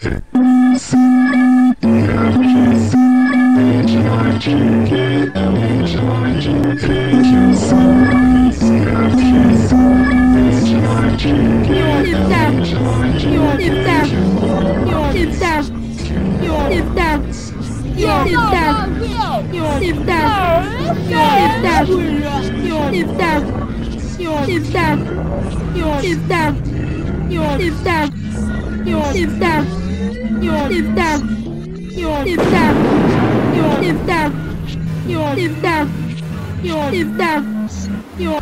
Stop! Your